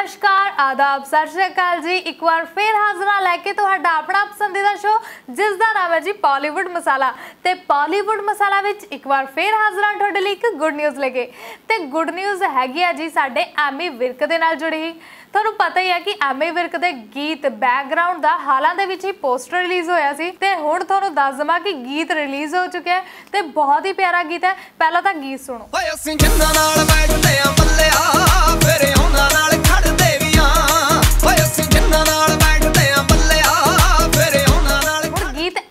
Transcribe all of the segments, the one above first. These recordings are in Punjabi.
ਆਦਾਬ। ਸਤਿ ਸ਼੍ਰੀ ਅਕਾਲ ਜੀ। ਇੱਕ ਵਾਰ ਫੇਰ ਹਾਜ਼ਰਾ ਲੈ ਕੇ ਤੁਹਾਡਾ ਆਪਣਾ ਪਸੰਦੀਦਾ ਸ਼ੋ ਜਿਸ ਦਾ ਨਾਮ ਹੈ ਜੀ ਪਾਲੀਵੁੱਡ ਮਸਾਲਾ। ਤੇ ਪਾਲੀਵੁੱਡ ਮਸਾਲਾ ਵਿੱਚ ਇੱਕ ਵਾਰ ਫੇਰ ਹਾਜ਼ਰਾਂ ਤੁਹਾਡੇ ਲਈ ਇੱਕ ਗੁੱਡ ਨਿਊਜ਼ ਲੈ ਕੇ। ਤੇ ਗੁੱਡ ਨਿਊਜ਼ ਹੈਗੀ ਆ ਜੀ ਸਾਡੇ ਐਮੀ ਵਿਰਕ ਦੇ ਨਾਲ ਜੁੜੀ ਹੀ ਤੁਹਾਨੂੰ ਪਤਾ ਹੀ ਹੈ ਕਿ ਐਮੀ ਵਿਰਕ ਦੇ ਗੀਤ ਬੈਕਗ੍ਰਾਉਂਡ ਦਾ ਹਾਲਾਂ ਦੇ ਵਿੱਚ ਹੀ ਪੋਸਟਰ ਰਿਲੀਜ਼ ਹੋਇਆ ਸੀ। ਤੇ ਹੁਣ ਤੁਹਾਨੂੰ ਦੱਸ ਦਵਾਂ ਕਿ ਗੀਤ ਰਿਲੀਜ਼ ਹੋ ਚੁੱਕਿਆ ਹੈ ਤੇ ਬਹੁਤ ਹੀ ਪਿਆਰਾ ਗੀਤ ਹੈ। ਪਹਿਲਾਂ ਤਾਂ ਗੀਤ ਸੁਣੋ। ਓਏ ਅਸੀਂ ਜਿੰਨਾਂ ਨਾਲ ਬੈਠਦੇ ਆਂ। ਬੱਲਿਆ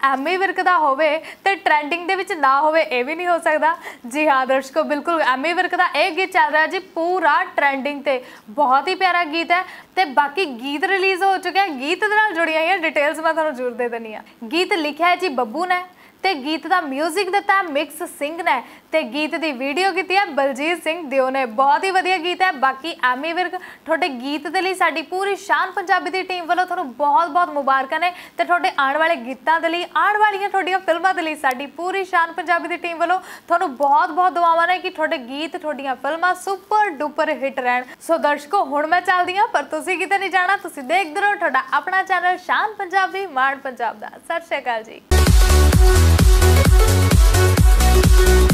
ਐਮੀ ਵਿਰਕ ਦਾ ਹੋਵੇ ਤੇ ਟ੍ਰੈਂਡਿੰਗ ਦੇ ਵਿੱਚ ਨਾ ਹੋਵੇ, ਇਹ ਵੀ ਨਹੀਂ ਹੋ ਸਕਦਾ। ਜੀ ਹਾਂ, ਦਰਸ਼ਕੋ, ਬਿਲਕੁਲ ਐਮੀ ਵਿਰਕ ਦਾ ਇਹ ਗੀਤ ਚੱਲ ਰਿਹਾ ਜੀ ਪੂਰਾ ਟ੍ਰੈਂਡਿੰਗ ਤੇ। ਬਹੁਤ ਹੀ ਪਿਆਰਾ ਗੀਤ ਹੈ ਤੇ ਬਾਕੀ ਗੀਤ ਰਿਲੀਜ਼ ਹੋ ਚੁੱਕਿਆ। ਗੀਤ ਦੇ ਨਾਲ ਜੁੜੀਆਂ ਹੋਈਆਂ ਡਿਟੇਲਸ ਮੈਂ ਤੁਹਾਨੂੰ ਜ਼ਰੂਰ ਦੇ ਦਿੰਨੀ ਆ ਗੀਤ ਲਿਖਿਆ ਹੈ ਜੀ ਬੱਬੂ ਨੇ। ਤੇ ਗੀਤ ਦਾ 뮤직 ਦਿੱਤਾ ਮਿਕਸ ਸਿੰਘ ਨੇ ਤੇ ਗੀਤ ਦੀ ਵੀਡੀਓ ਕੀਤੀ ਹੈ ਬਲਜੀਤ ਸਿੰਘ ਦਿਓ ਨੇ। ਬਹੁਤ ਹੀ ਵਧੀਆ ਗੀਤ ਹੈ। ਬਾਕੀ ਐਮੀ ਵਿਰਕ, ਤੁਹਾਡੇ ਗੀਤ ਦੇ ਲਈ ਸਾਡੀ ਪੂਰੀ ਸ਼ਾਨ ਪੰਜਾਬੀ ਦੀ ਟੀਮ ਵੱਲੋਂ ਤੁਹਾਨੂੰ ਬਹੁਤ-ਬਹੁਤ ਮੁਬਾਰਕਾਂ ਨੇ ਤੇ ਤੁਹਾਡੇ ਆਉਣ ਵਾਲੇ ਗੀਤਾਂ ਦੇ ਲਈ, ਆਉਣ ਵਾਲੀਆਂ ਤੁਹਾਡੀਆਂ ਫਿਲਮਾਂ ਦੇ ਲਈ ਸਾਡੀ ਪੂਰੀ ਸ਼ਾਨ ਪੰਜਾਬੀ ਦੀ ਟੀਮ ਵੱਲੋਂ ਤੁਹਾਨੂੰ ਬਹੁਤ-ਬਹੁਤ ਦੁਆਵਾਂ ਨੇ ਕਿ ਤੁਹਾਡੇ ਗੀਤ, ਤੁਹਾਡੀਆਂ ਫਿਲਮਾਂ ਸੁਪਰ ਡੁਪਰ ਹਿੱਟ ਰਹਿਣ। ਸੋ ਦਰਸ਼ਕੋ, ਹੁਣ ਮੈਂ ਚੱਲਦੀ ਹਾਂ, ਪਰ ਤੁਸੀਂ ਕਿਤੇ ਨਹੀਂ ਜਾਣਾ, ਤੁਸੀਂ ਦੇਖਦੇ ਰਹੋ ਤੁਹਾਡਾ ਆਪਣਾ ਚੈਨਲ ਸ਼ਾਨ ਪੰਜਾਬੀ, ਮਾਣ ਪੰਜਾਬ ਦਾ। ਸਤਿ ਸ਼੍ਰੀ ਅਕਾਲ ਜੀ। Thank you.